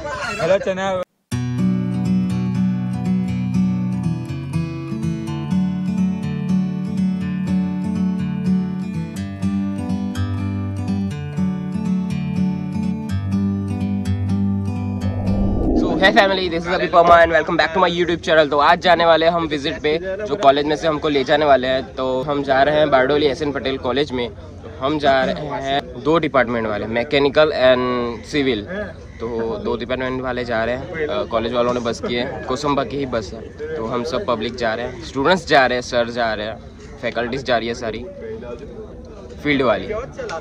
Hello चना है family this is Abhi Pama and welcome back to my YouTube channel तो आज जाने वाले हैं हम विज़िट पे, जो कॉलेज में से हमको ले जाने वाले हैं। तो हम जा रहे हैं बारडोली एस पटेल कॉलेज में। तो हम जा रहे हैं दो डिपार्टमेंट वाले मैकेनिकल एंड सिविल तो दो डिपार्टमेंट वाले जा रहे हैं कॉलेज वालों ने बस की है कोसम्बा की ही बस है। तो हम सब पब्लिक जा रहे हैं स्टूडेंट्स जा रहे हैं सर जा रहे हैं फैकल्टीज जा रही है सारी फ़ील्ड वाली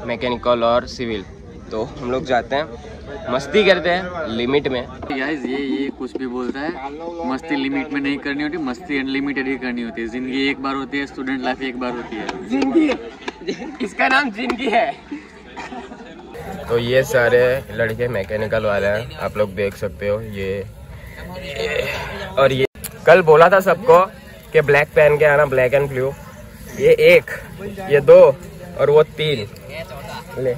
मैकेनिकल और सिविल तो हम लोग जाते हैं मस्ती करते हैं लिमिट में। गाइस ये ये कुछ भी बोलता है मस्ती लिमिट में नहीं करनी होती मस्ती अनलिमिटेड ही करनी होती है। ज़िंदगी एक बार होती है स्टूडेंट लाइफ एक बार होती है। ज़िंदगी इसका नाम ज़िंदगी है। तो ये सारे लड़के मैकेनिकल वाले हैं आप लोग देख सकते हो ये, और ये कल बोला था सबको कि ब्लैक पहन के आना ब्लैक एंड ब्लू ये एक ये दो और वो तीन ले।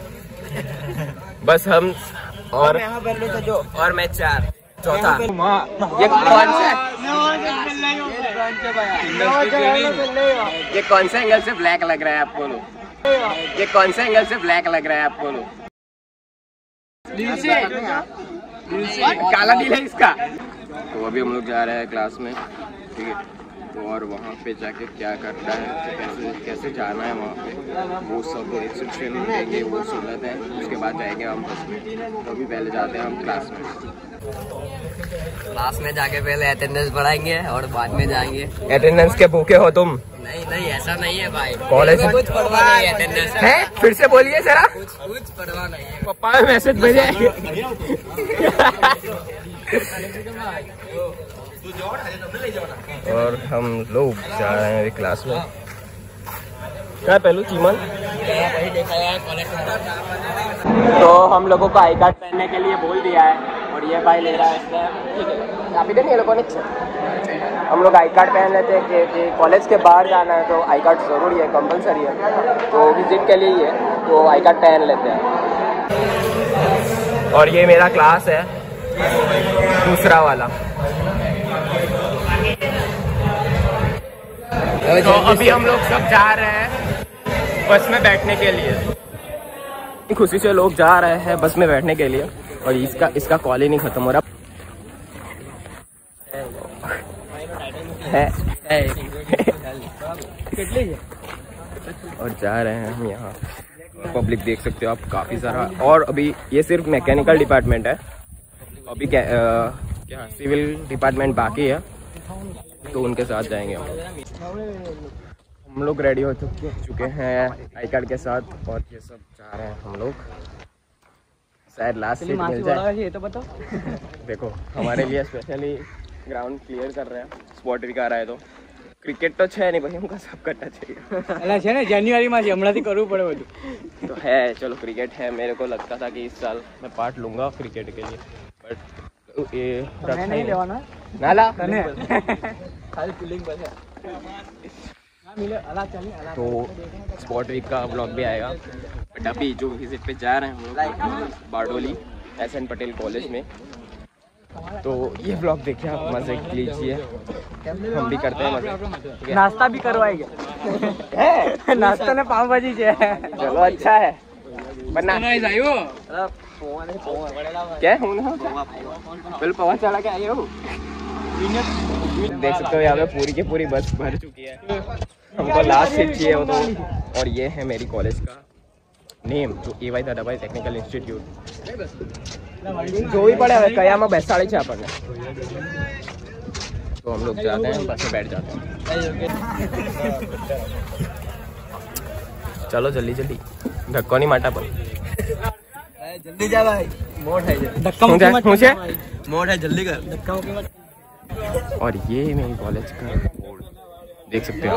बस हम और जो और मैं चार चौथा। ये कौन सा? ये कौन सा एंगल से ब्लैक लग रहा है आपको? ये कौन सा एंगल से ब्लैक लग रहा है आपको? काला दिल है इसका। तो अभी हम लोग जा रहे हैं क्लास में ठीक है? तो और वहाँ पे जाके क्या करना है कैसे कैसे जाना है वहाँ पे वो सब इंस्ट्रक्शन देंगे वो सुन लेते हैं उसके बाद जाएँगे हम बस में। तो अभी पहले जाते हैं हम क्लास में। क्लास में जाके पहले अटेंडेंस बढ़ाएँगे और बाद में जाएँगे। अटेंडेंस के भूखे हो तुम। नहीं नहीं ऐसा नहीं है भाई। कॉलेज में कुछ पढ़वा नहीं है अटेंडेंस है? फिर से बोलिए जरा। कुछ कुछ पढ़वा नहीं है। पापा ने मैसेज भेजे और हम लोग जा रहे हैं क्लास में। क्या पहलू चीमन? तो हम लोगों को आई कार्ड पहनने के लिए बोल दिया है और ये भाई ले रहा है इसलिए ठीक है। दिन इलेक्ट्रॉनिक्स हम लोग आई कार्ड पहन लेते हैं कि, कॉलेज के बाहर जाना है तो आई कार्ड ज़रूरी है कंपलसरी है। तो विज़िट के लिए ही है तो आई कार्ड पहन लेते हैं। और ये मेरा क्लास है दूसरा वाला। तो अभी हम लोग सब जा रहे हैं बस में बैठने के लिए। खुशी से लोग जा रहे हैं बस में बैठने के लिए और इसका इसका कॉल ही नहीं खत्म हो रहा। है, और जा रहे हैं हम यहाँ। पब्लिक देख सकते हो आप काफ़ी सारा। और अभी ये सिर्फ़ मैकेनिकल डिपार्टमेंट है। अभी क्या क्या सिविल डिपार्टमेंट बाकी है। तो उनके साथ जाएँगे हम। हम लोग रेडी हो चुके चुके हैं आई कार्ड के साथ। और ये सब जा रहे हैं हम लोग। शायद लास्ट सीट मिल जाए। ये तो बताओ। देखो हमारे लिए स्पेशली ग्राउंड क्लियर कर रहे हैं સ્પોટ વીક આ તો ક્રિકેટ તો છે નહીં પછી हमको सब करना चाहिए એટલે છે ને જાન્યુઆરીમાં છે હમણાંથી કરવું પડે બધું तो है चलो क्रिकेट है मेरे को लगता था कि इस साल मैं पार्ट लूंगा क्रिकेट के लिए बट ये रखा ही नहीं। લેવાના ना ला તને खाली फीलिंग बस है હા મિલે અલા ચાલી અલા तो स्पॉट वीक का ब्लॉग भी आएगा बट अभी जो विजिट पे जा रहे हैं हम लोग Bardoli S N Patel college में तो ये ब्लॉग देखिए आप मज़े लीजिए। हम भी करते हैं मज़े। नाश्ता भी करवाएँगे। नाश्ता ने पाव भाजी से चलो अच्छा है। क्या हूँ? के हो देख सकते हो यहाँ पे पूरी की पूरी बस भर चुकी है। हमको लास्ट सीट चाहिए तो। और ये है मेरी कॉलेज का नेम जो ए वाई दादा भाई टेक्निकल इंस्टीट्यूट जो भी पड़े हुए कया में बैसाड़े છે આપણને तो हम लोग जाते हैं बस में बैठ जाते हैं चलो जल्दी जल्दी धक्को नहीं माटा पर જલ્દી જા ભાઈ મોડ થાય છે શું છે? શું છે? મોડ થાય જલ્દી કર ધક્કા મુક્કી મત और ये मेरी कॉलेज का बोर्ड देख सकते हो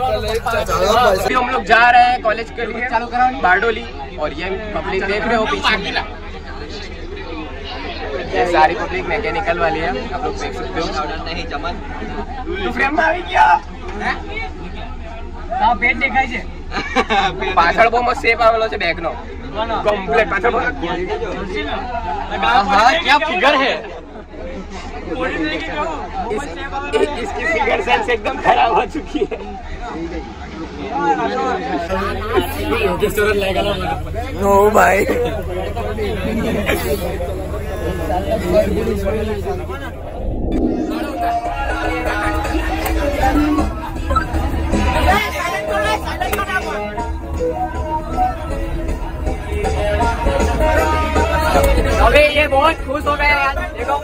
अभी हम लोग जा रहे हैं कॉलेज के लिए बारडोली और ये पब्लिक देख रहे हो पीछे ये सारी पब्लिक मैकेनिकल वाली है आप लोग देख सकते हो नहीं चमन तो फ्रेम में આવી ગયા હા પેટ દેખાય છે પાછળ બહુ મસ્ત શેપ આવેલો છે બેગ નો કમ્પ્લીટ પાછળ બહુ- हाँ क्या फिगर है इस- इसकी फिगर सेंस एकदम खराब हो चुकी है। नो भाई। अबे ये बहुत खुश हो गए यार। देखो।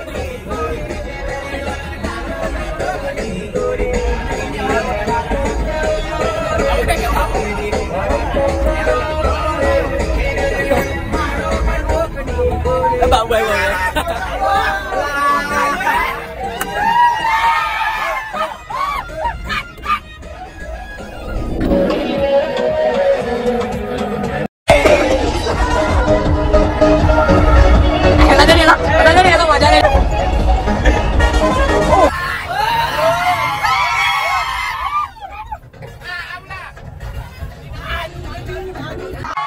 money.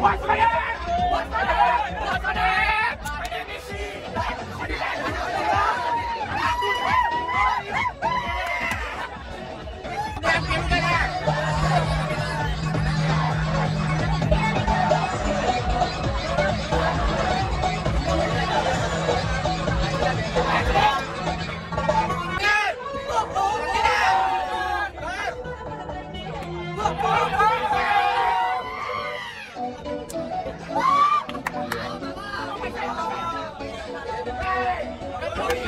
Watch my ass!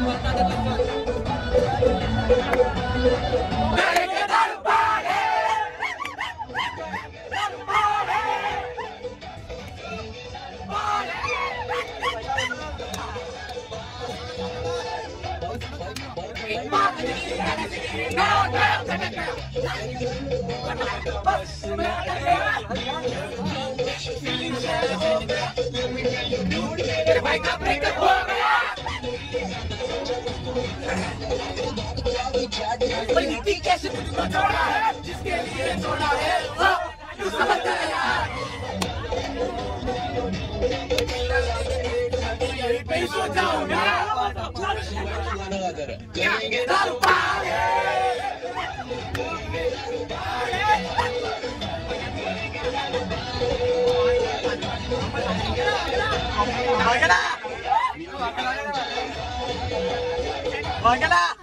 Boa tarde. Can't get out of body. Bagaimana? Bagaimana?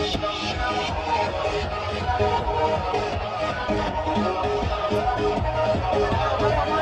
Thank you.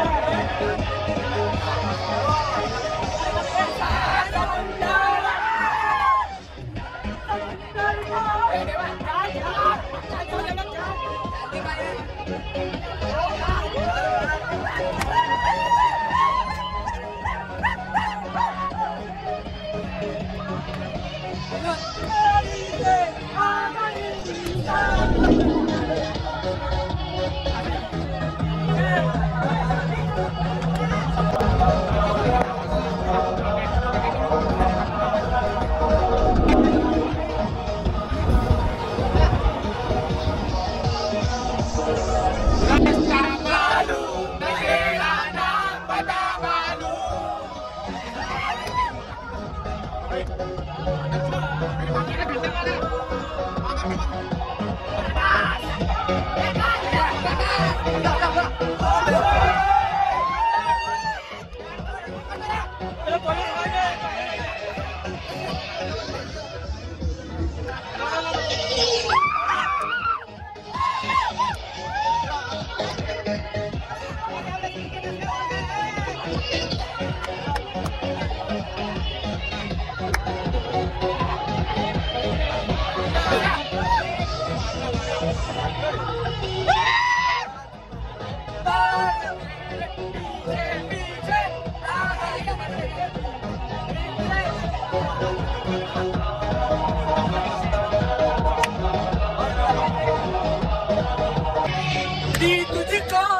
खुशी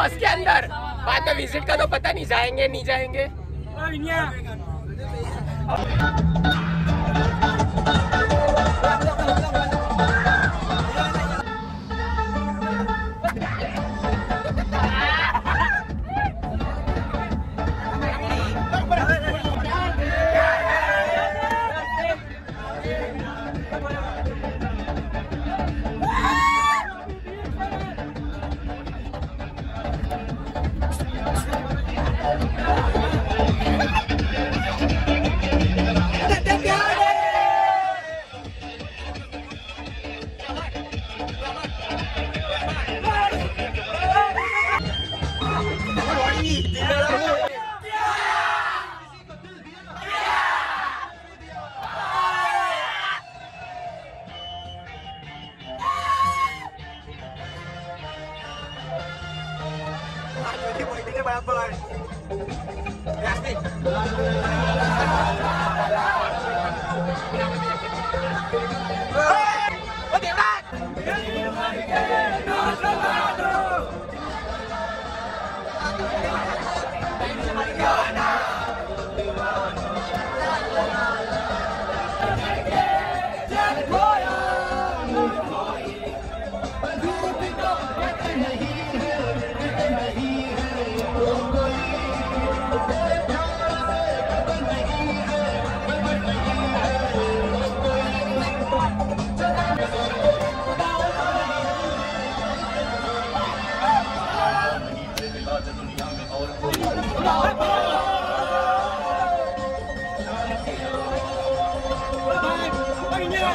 बस के अंदर। बाद में विज़िट का तो पता नहीं जाएँगे नहीं जाएँगे।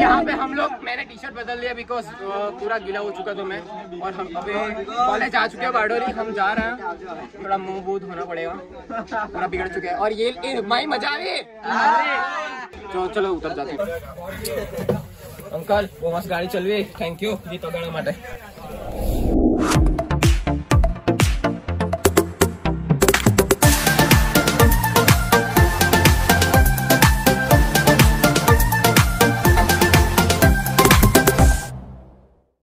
यहाँ पे हम लोग मैंने टी शर्ट बदल लिया बिकॉज़ पूरा गीला हो चुका तो मैं। और हम अभी कॉलेज आ चुके हैं बारडोली हम जा रहे हैं। थोड़ा मुँह बूथ होना पड़ेगा। पूरा बिगड़ चुके हैं। और ये माई मज़ा आ तो चलो उतर जाते हैं। अंकल वो मस्त गाड़ी चल रही थैंक यू जीतो गाड़ी માટે